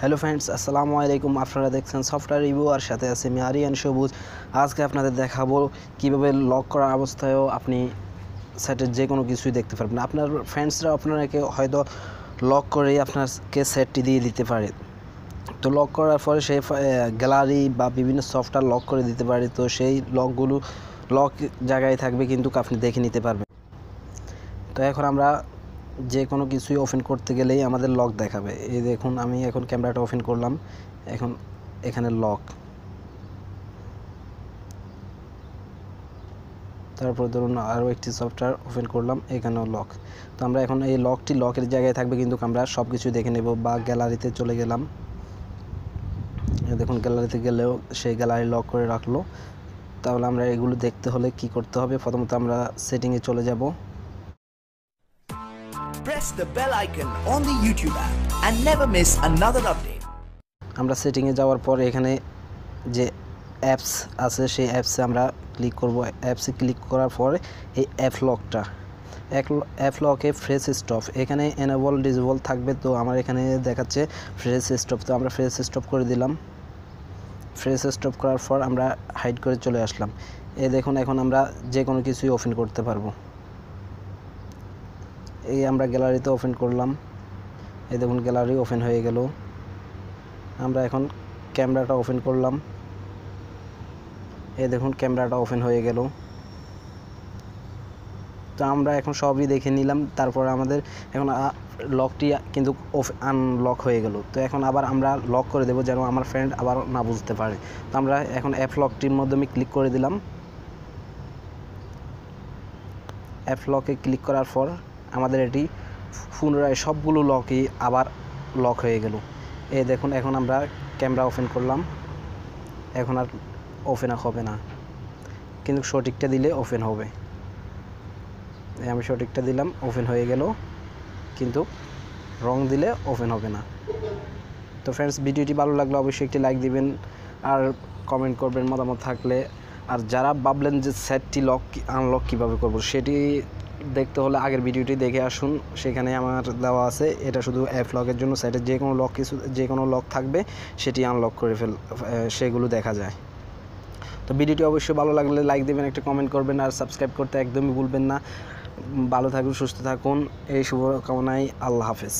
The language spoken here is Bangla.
হ্যালো ফ্রেন্ডস, আসসালামু আলাইকুম। আপনারা দেখছেন সফটওয়্যার রিভিউ আর সাথে আছে আমি আরিয়ান সবুজ। আজকে আপনাদের দেখাবো কীভাবে লক করা অবস্থায়ও আপনি সেটের যে কোনো কিছুই দেখতে পারবেন। আপনার ফ্রেন্ডসরা আপনাকে হয়তো লক করেই আপনাকে সেটটি দিয়ে দিতে পারে। তো লক করার পরে সেই গ্যালারি বা বিভিন্ন সফটওয়্যার লক করে দিতে পারে। তো সেই লকগুলো লক জায়গায় থাকবে, কিন্তু আপনি দেখে নিতে পারবেন। তো এখন আমরা যে কোনো কিছুই ওপেন করতে গেলেই আমাদের লক দেখাবে। এই দেখুন, আমি এখন ক্যামেরাটা ওপেন করলাম। এখন এখানে লক তারপর ধরুন আরও একটি সফটওয়্যার ওপেন করলাম, এখানেও লক তো আমরা এখন এই লকটি লকের জায়গায় থাকবে কিন্তু আমরা সব কিছু দেখে নেব বা গ্যালারিতে চলে গেলাম। দেখুন গ্যালারিতে গেলেও সেই গ্যালারি লক করে রাখল। তাহলে আমরা এগুলো দেখতে হলে কি করতে হবে? প্রথমত আমরা সেটিংয়ে চলে যাব। Press the bell icon on the YouTube app and never miss another update. আমরা সেটিংয়ে যাওয়ার পর এখানে যে অ্যাপস আছে, সেই অ্যাপসে আমরা ক্লিক করব। অ্যাপসে ক্লিক করার পরে এই অ্যাপ লকটা অ্যাপ লকে ফ্রেশ স্টপ এখানে এনেবল ডিজেবল থাকবে তো আমার এখানে দেখাচ্ছে ফ্রেশ স্টপ তো আমরা ফ্রেশ স্টপ করে দিলাম। ফ্রেশ স্টপ করার পর আমরা হাইড করে চলে আসলাম। এই দেখুন, এখন আমরা যে কোনো কিছুই ওপেন করতে পারব। এই আমরা গ্যালারিতে ওপেন করলাম। এই দেখুন, গ্যালারি ওপেন হয়ে গেল। আমরা এখন ক্যামেরাটা ওপেন করলাম। এই দেখুন, ক্যামেরাটা ওপেন হয়ে গেল। তো আমরা এখন সবই দেখে নিলাম। তারপর আমাদের এখন লকটি কিন্তু আনলক হয়ে গেল। তো এখন আবার আমরা লক করে দেবো যেন আমার ফ্রেন্ড আবার না বুঝতে পারে। তো আমরা এখন অ্যাপ লকটির মাধ্যমে ক্লিক করে দিলাম। অ্যাপ লকে ক্লিক করার পর আমাদের এটি পুনরায় সবগুলো লকই আবার লক হয়ে গেল। এই দেখুন, এখন আমরা ক্যামেরা ওপেন করলাম। এখন আর ওপেন হবে না। কিন্তু সঠিকটা দিলে ওপেন হবে। আমি সঠিকটা দিলাম, ওপেন হয়ে গেল। কিন্তু রং দিলে ওপেন হবে না। তো ফ্রেন্ডস ভিডিওটি ভালো লাগলে অবশ্যই একটি লাইক দিবেন আর কমেন্ট করবেন মতামত থাকলে। আর যারা ভাবলেন যে সেটটি লক আনলক কীভাবে করব, সেটি দেখতে হলে আগের ভিডিওটি দেখে আসুন। সেখানে আমার দেওয়া আছে, এটা শুধু অ্যাপ লকের জন্য। সাইটের যে কোনো লক কিছু যে কোনো লক থাকবে, সেটি আনলক করে ফেল সেগুলো দেখা যায়। তো ভিডিওটি অবশ্যই ভালো লাগলে লাইক দেবেন, একটা কমেন্ট করবেন, আর সাবস্ক্রাইব করতে একদমই ভুলবেন না। ভালো থাকুন, সুস্থ থাকুন, এই শুভকামনায় আল্লাহ হাফেজ।